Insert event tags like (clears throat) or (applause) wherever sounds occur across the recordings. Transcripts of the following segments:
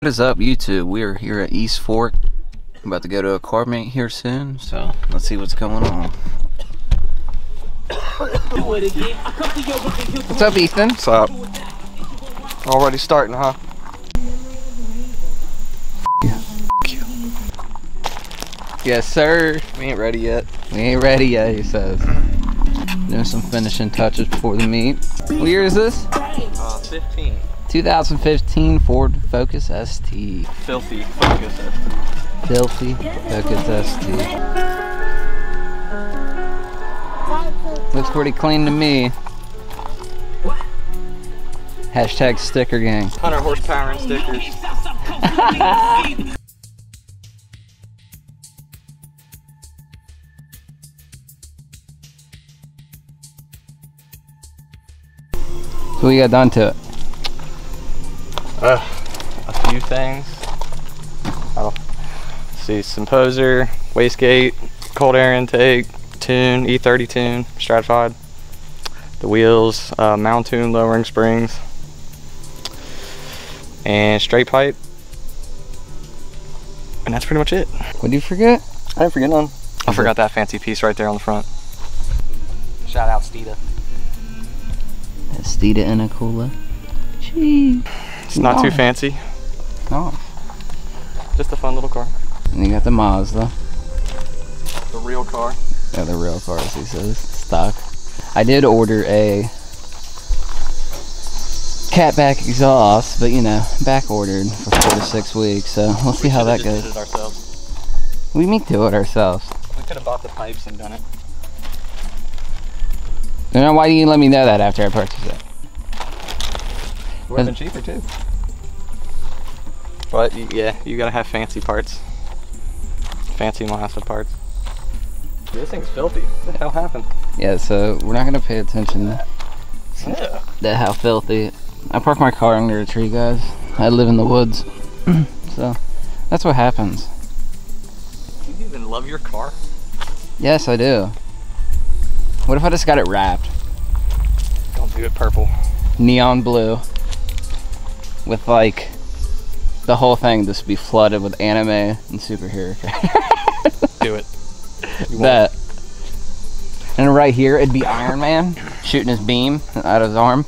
What is up YouTube? We are here at East Fork. I'm about to go to a car meet here soon, so let's see what's going on. What's up Ethan? What's up? Already starting, huh? Yes sir. We ain't ready yet. We ain't ready yet, he says. Doing some finishing touches before the meet. What year is this? Uh, 15. 2015 Ford Focus ST. Filthy focus. ST. Filthy Focus ST. Looks pretty clean to me. Hashtag sticker gang. 100 horsepower and stickers. So we got done to it. Uh, a few things. I'll see, Composer, wastegate, cold air intake, tune, E30 tune, stratified. The wheels, uh, Mountune, lowering springs, and straight pipe. And that's pretty much it. What did you forget? I didn't forget none. I forgot that fancy piece right there on the front. Shout out Steeda. Estita Inacula. Gee. It's not too fancy, Oh. just a fun little car. And you got the Mazda. The real car. Yeah, the real cars, he says. Stock. I did order a catback exhaust, but you know, back ordered for four to six weeks, so we'll see how that goes. Did it ourselves. We make do it ourselves. We could have bought the pipes and done it. You know, why didn't you let me know that after I purchased it? It would have been cheaper too. But yeah, you gotta have fancy parts. Fancy Mazda parts. This thing's filthy. What the hell happened? Yeah, so we're not gonna pay attention Yeah. to how filthy. I park my car under a tree, guys. I live in the woods, (clears throat) so that's what happens. Do you even love your car? Yes, I do. What if I just got it wrapped? Don't do it purple. neon blue with like the whole thing just be flooded with anime and superhero (laughs) Do it. That. And right here it'd be Iron Man shooting his beam out of his arm.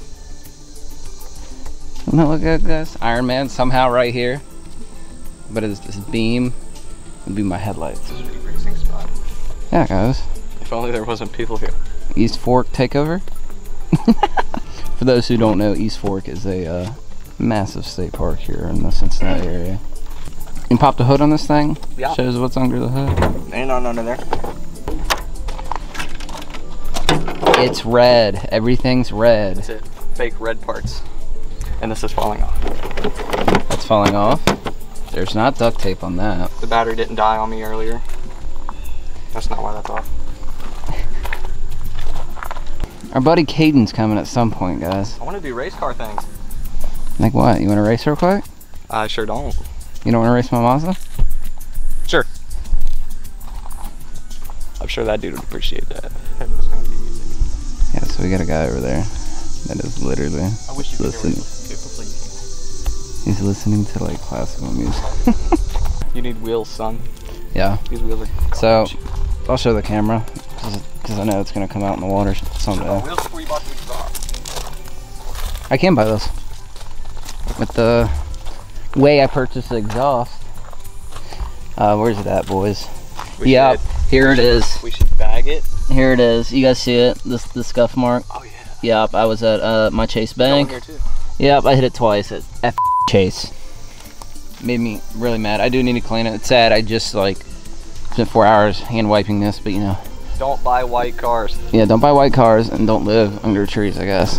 Doesn't that look good guys Iron Man somehow right here. But his, his beam would be my headlights. This is a racing spot. yeah guys. If only there wasn't people here. East Fork takeover? (laughs) For those who don't know East Fork is a uh, massive state park here in the Cincinnati area you can pop the hood on this thing Yeah. shows what's under the hood Ain't none under there. It's red. Everything's red. That's it. Fake red parts. And this is falling off. That's falling off. There's not duct tape on that. The battery didn't die on me earlier. That's not why that's off. Our buddy Caden's coming at some point, guys. I want to do race car things. Like what? You want to race real quick? I sure don't. You don't want to race my Mazda? Sure. I'm sure that dude would appreciate that. (laughs) Yeah, so we got a guy over there that is literally I wish you could Listen. Listen. he's listening to like classical music. (laughs) You need wheels, son. yeah. These wheels are. So I'll show the camera because I know it's gonna come out in the water someday. wheels before you bought the exhaust. I can buy those with the way I purchased the exhaust. Uh, where's it at, boys? We Yep, should- here it is. We should bag it. Here it is. You guys see it? This the scuff mark. Oh yeah. Yep, I was at uh, my Chase Bank. Yep, I hit it twice at F Chase. Made me really mad. I do need to clean it. It's sad. I just like spent four hours hand wiping this, but you know, Don't buy white cars. yeah. Don't buy white cars and don't live under trees. I guess.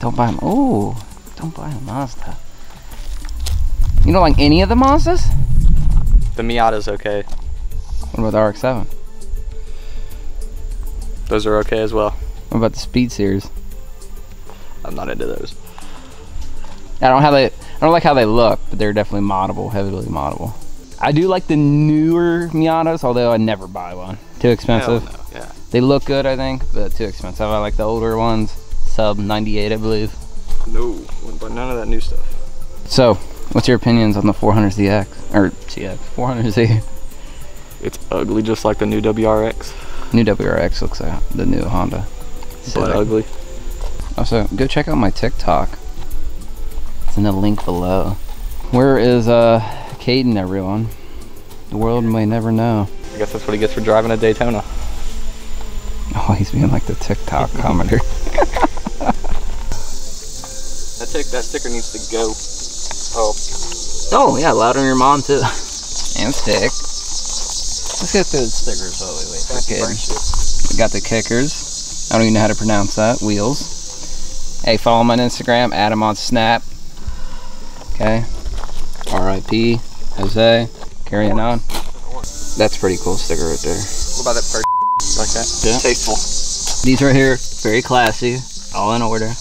Don't buy them. Oh, don't buy a Mazda. You don't like any of the Mazdas? The Miata's okay. What about the RX-7? Those are okay as well. What about the Speed Series? I'm not into those. I don't how they I don't like how they look, but they're definitely moddable, heavily moddable. I do like the newer Miatas, although I never buy one. Too expensive. No. Yeah. They look good, I think, but too expensive. I like the older ones, sub 98, I believe. No. Wouldn't buy none of that new stuff. So, What's your opinions on the 400ZX or CX 400Z? It's ugly, just like the new WRX. New WRX looks like the new Honda. But Civic. ugly. Also, go check out my TikTok. It's in the link below. Where is uh Caden, everyone? The world may never know. I guess that's what he gets for driving a Daytona. (laughs) Oh, he's being like the TikTok commenter. (laughs) That tick, that sticker needs to go. Oh, Oh yeah, louder on your mom too. And stick. Let's get those stickers while we wait for fancy Caden. We got the kickers. I don't even know how to pronounce that. Wheels. Hey, follow him on Instagram. Add him on Snap. Okay. R.I.P. Jose. Carrying on. That's a pretty cool sticker right there. What about that first like that? Yeah. Tasteful. These right here, very classy, all in order.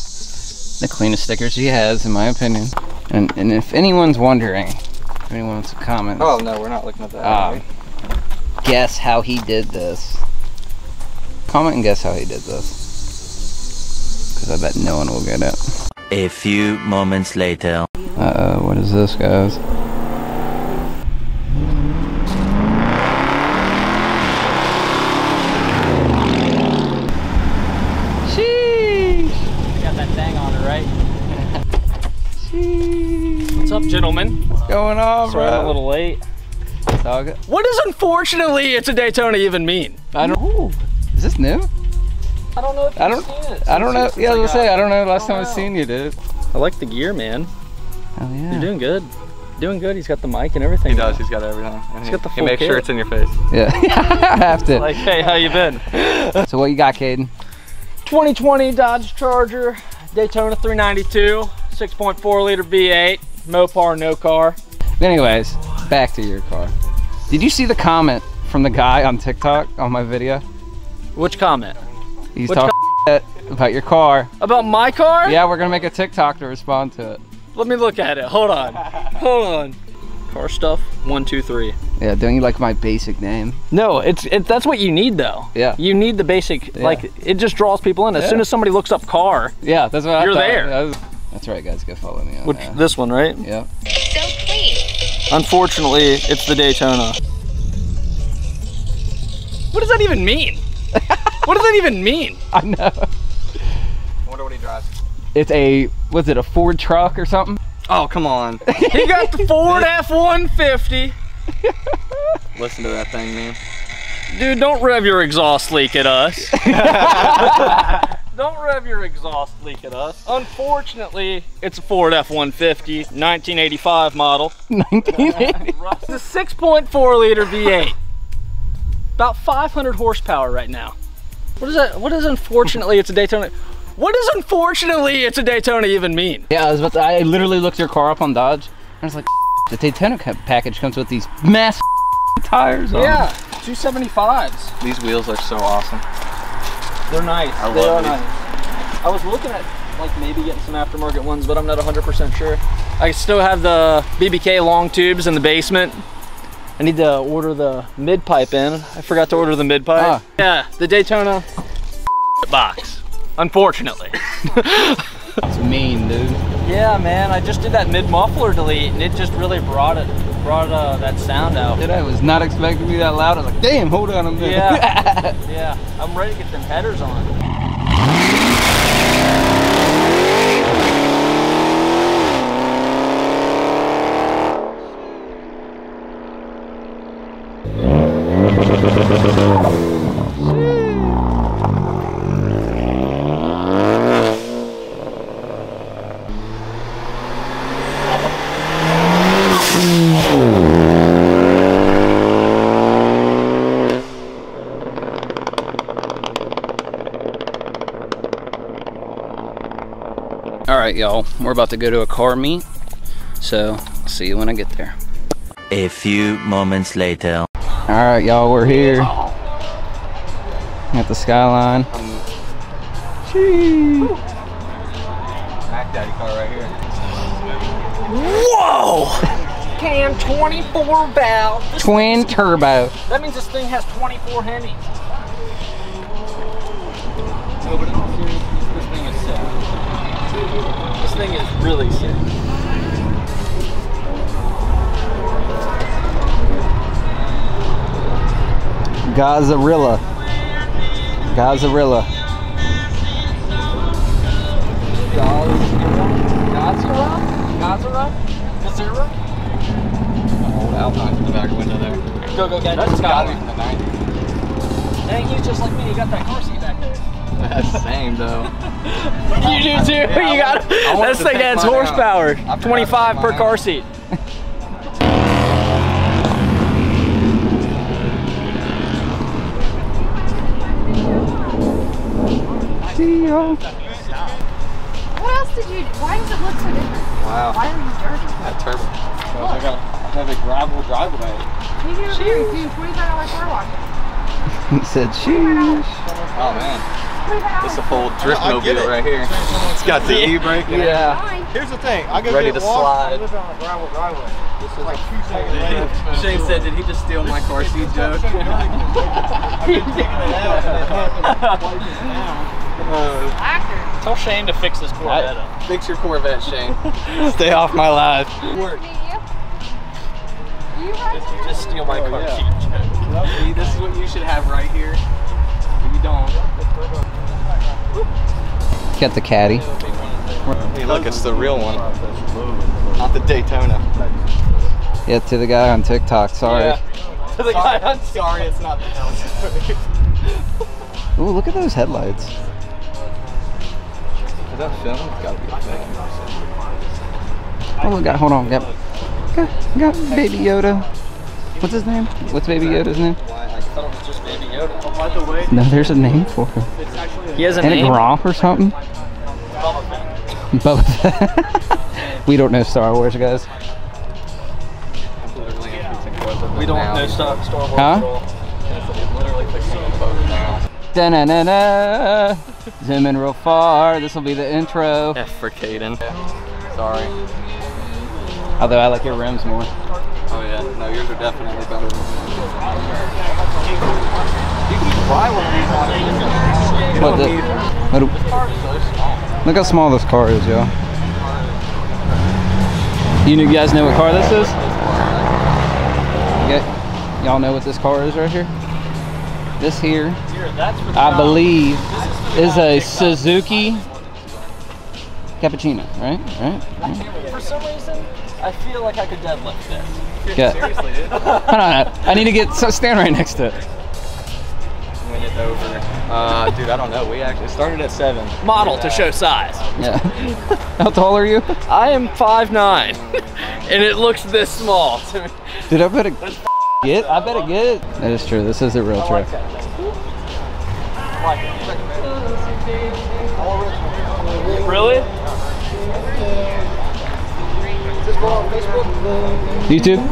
The cleanest stickers he has, in my opinion. And and if anyone's wondering, if anyone wants to comment, Oh no, we're not looking at that. Are guess how he did this. Comment and guess how he did this. Because I bet no one will get it. A few moments later. Uh oh, what is this, guys? Sheesh! Got that thing on it, right? What's up, gentlemen? What's going on, Sorry I'm a little late. Dog. What does unfortunately it's a Daytona even mean? I don't. Ooh, is this new? I don't know if I you've don't- seen it. I don't know. Yeah, I was say I don't know. Last time don't I know. seen you, dude. I like the gear, man. Oh yeah. You're doing good. Doing good. He's got the mic and everything. He does. He's got everything. And He's he, got the full. he full makes sure it's in your face. Yeah, (laughs) I have to. Like, hey, how you been? (laughs) so what you got, Caden? 2020 Dodge Charger, Daytona 392, 6.4 liter V8, Mopar, no car. Anyways, back to your car. Did you see the comment from the guy on TikTok on my video? Which comment? He's Which talking shit about your car. About my car? Yeah, we're gonna make a TikTok to respond to it. Let me look at it. Hold on. Hold on. Car stuff. One, two, three. Yeah, don't you like my basic name? No, it's it, that's what you need though. Yeah. You need the basic Yeah. like it just draws people in. As Yeah. soon as somebody looks up car, Yeah, that's what I You're thought. there. That was- That's right, guys. Go follow me on which that. this one, right? Yep. So clean. Unfortunately, it's the Daytona. What does that even mean? what does that even mean? (laughs) I know. I wonder what he drives. It's a was it a Ford truck or something? Oh, come on. He got the Ford (laughs) F-150. Listen to that thing, man. Dude, don't rev your exhaust leak at us. (laughs) don't rev your exhaust leak at us. Unfortunately, it's a Ford F-150, 1985 model. 1980. It's a 6.4 liter V8. About 500 horsepower right now. What is that? What is unfortunately it's a Daytona? What does unfortunately it's a Daytona even mean? Yeah, I was about to, I literally looked your car up on Dodge. And I was like, (laughs) the Daytona package comes with these massive (laughs) tires on Yeah, 275s. These wheels are so awesome. They're nice. I they love are these. nice. I was looking at like maybe getting some aftermarket ones, but I'm not 100% sure. I still have the BBK long tubes in the basement. I need to order the mid pipe in. I forgot to order the mid pipe. Ah. Yeah, the Daytona box. Unfortunately. (laughs) It's mean, dude. Yeah, man. I just did that mid muffler delete, and it just really brought it, brought uh, that sound out. Dude, I was not expecting to be that loud. I was like, damn, hold on a minute. Yeah. (laughs) Yeah, I'm ready to get them headers on. Right, y'all. We're about to go to a car meet. So, see you when I get there. A few moments later. All right, y'all. We're here. At the skyline. Mac Daddy car right here. Whoa! (laughs) Can 24 valve. Twin turbo. That means this thing has 24 Hemis. thing is really sick. Gazarilla. Gazarilla. Go, go, get it. That's gotta he's just like me, you got that course same though. (laughs) You do too. Yeah, you got want- I wanted That's like take that's mine out. horsepower. I forgot to 25 per mine car out. seat. (laughs) What else did you? Why does it look so different? Wow. Why are you dirty? That turbo. I got I have a gravel driveway. You get over here and do twenty-five dollar car wash. (laughs) He said, sheesh. Oh man. Twenty-five This is a full drift I get mobile right here. It's got the e-brake. Yeah. Here's the thing. I go Ready get to washed, slide. I live on a gravel driveway. This is like two seconds. Shane said, did he just steal my car seat joke? I've been taking it out and then having to wipe it down. (laughs) (laughs) Actor. Tell Shane to fix this Corvette up. Fix your Corvette, Shane. (laughs) Stay off my live. Meet you. You right Just steal my car oh, yeah. seat. See, this is what you should have right here. You don't. Got the caddy. Hey, look, it's the real one. Not the Daytona. Yeah, to the guy on TikTok. Sorry. (laughs) To the guy on Sorry, it's not the Daytona. Ooh, look at those headlights. Is that film? It's gotta be a thing. Oh, look, got, hold on. Got, got, got Baby Yoda. What's his name? What's Baby Yoda's name? No, there's a name for him. he has a Ain't it name. Gronk or something? Both. (laughs) we don't know Star Wars, guys. We don't know Star, Star Wars Huh? at all. Literally fixing the boat now. Da-na-na-na. Zoom in real far. This will be the intro. F for Caden. Sorry. Although I like your rims more. Oh yeah, no, yours are definitely better. You can buy one of these on What the? What do- look how small this car is, y'all. You guys know what car this is? Yeah, y'all know what this car is right here? This here, Here, that's for the I believe, is a. Suzuki Cappuccino, right? Right? right? For some reason, I feel like I could deadlift this. Yeah. Seriously, dude. Hold on, I need to get stand right next to it. Win over. Uh, dude, I don't know. We actually started at seven. Model to show size. Yeah. (laughs) How tall are you? I am five nine, (laughs) and it looks this small to me. Dude, I better get. I better get. That is true. This is a real trick. Really? YouTube?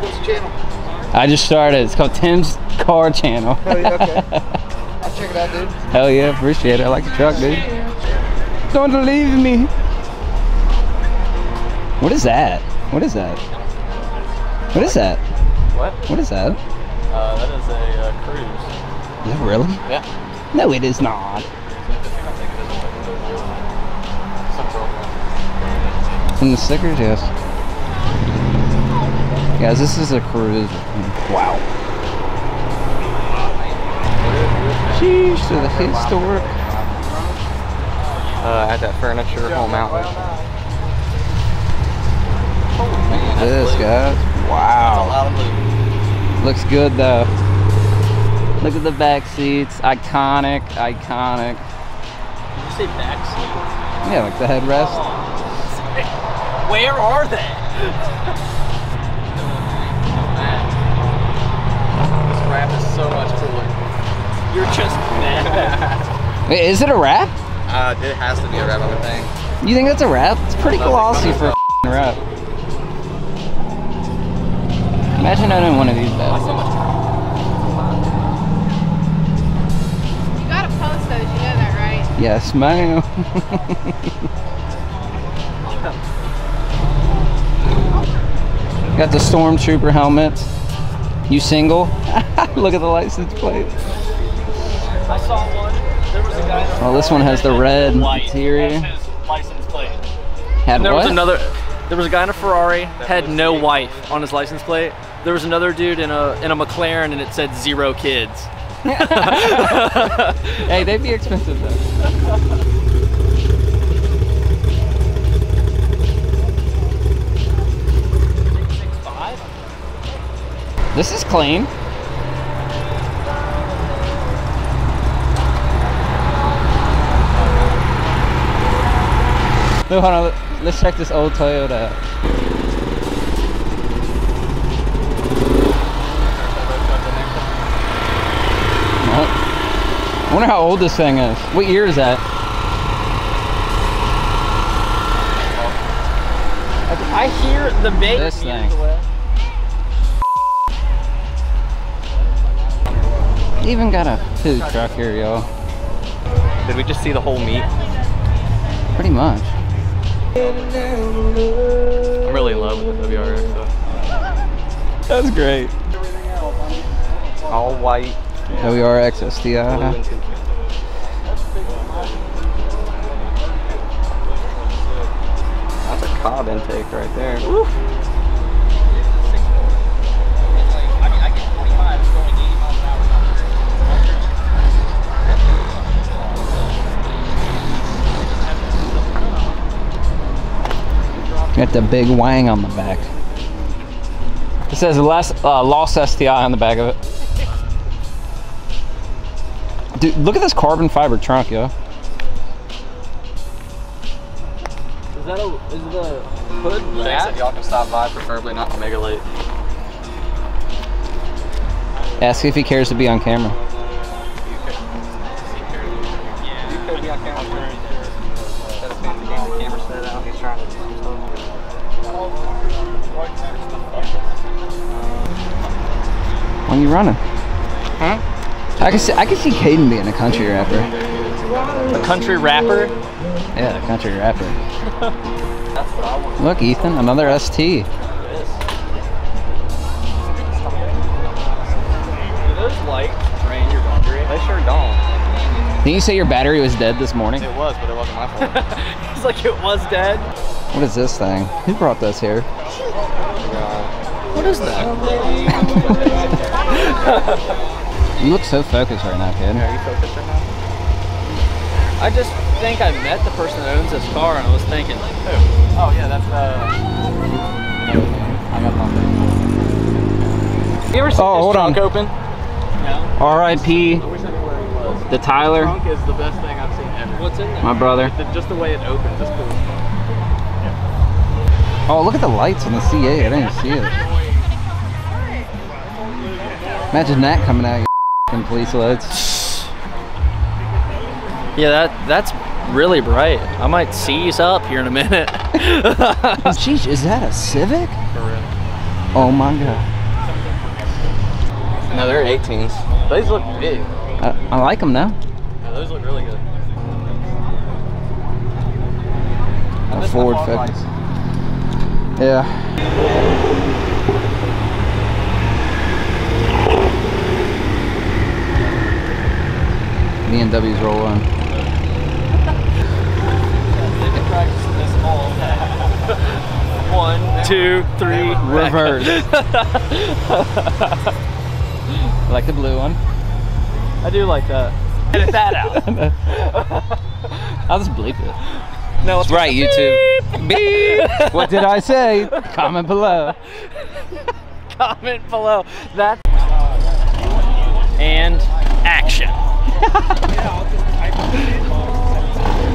What's the channel? I just started. It's called Tim's Car Channel. Oh, yeah, okay. (laughs) I'll check it out, dude. Hell yeah, appreciate it. I like the truck, dude. Don't leave me. What is that? What is that? What is that? What? What is that? Uh, that is a uh, cruise. Is it really? Yeah. No, it is not. From the stickers, yes. Guys, this is a cruise. Wow. Sheesh, to the historic. Uh, at that furniture home outlet. This, guys. Wow. of loot. Looks good, though. Look at the back seats. Iconic, iconic. Did you say back seats? Yeah, like the headrest. (laughs) Where are they? (laughs) This wrap is so much cooler. You're just mad. (laughs) Wait, is it a wrap? Uh, it has to be a wrap, I would think. You think that's a wrap? It's pretty glossy for a wrap. Imagine owning one of these bad. You gotta post those, you know that, right? Yes, ma'am. (laughs) Got the stormtrooper helmet. You single? (laughs) Look at the license plate. I saw one. There was a guy. that- Well, this one has the red interior. License plate. Had And there what? was another. There was a guy in a Ferrari, had no the- wife on his license plate. There was another dude in a in a McLaren and it said zero kids. (laughs) Hey, they'd be expensive though. This is clean. No, hold on. Let's check this old Toyota. out. I wonder how old this thing is. What year is that? I hear the baby. This thing. Even got a food truck here, y'all. Did we just see the whole meat? Pretty much. I'm really in love with the WRX though. That's great. All white. WRX blue STI. That's a Cobb intake right there. Got the big wang on the back. It says less, uh, lost STI on the back of it. Dude, look at this carbon fiber trunk, yo. Is that a is the hood Thanks if y'all can stop by, preferably not mega late. Ask if he cares to be on camera. Running? Huh? I can see, I can see Caden being a country rapper. a country rapper? Yeah, a country rapper. That's what I want. Look, Ethan, another ST. Do those lights drain your laundry? They sure don't. Didn't you say your battery was dead this morning? It was, but it wasn't my fault. (laughs) It's like it was dead. What is this thing? Who brought this here? Oh What is that? You look so focused right now, kid. Are you focused right now? I just think I met the person that owns this car and I was thinking, like, Oh yeah, that's uh. I got something. You ever seen Oh, hold trunk on. open? R.I.P. I wish I knew where he was. The Tyler, Trunk is the best thing I've seen ever. what's in there? my brother. The- just the way it opens is cool. Oh, look at the lights on the C8. I didn't see it. Imagine that coming out your (laughs) police lights. Yeah, that that's really bright. I might seize up here in a minute. (laughs) Oh, Jeez, is that a Civic? For real. Oh my god. No, they're 18s. Those look big. I, I like them now. Yeah, those look really good. I A miss my Ford Focus. Yeah. B&W's roll on. They've been practicing this all One, two, three, Reverse. (laughs) like the blue one. I do like that. Edit that out. I'll just bleep it. No, That's right, YouTube. Beep. what did I say? Comment below. (laughs) comment below. That and action.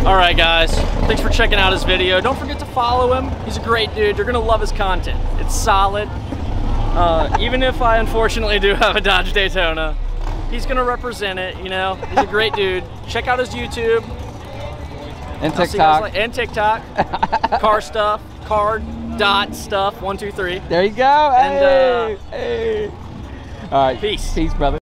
All right, guys. Thanks for checking out his video. Don't forget to follow him. He's a great dude. You're gonna love his content. It's solid. Uh, even if I unfortunately do have a Dodge Daytona, he's gonna represent it. You know, he's a great dude. Check out his YouTube. And I'll see you guys TikTok. and TikTok. car stuff. Car dot stuff. One two three. There you go. And, uh, hey, hey. All right. peace. Peace, brother.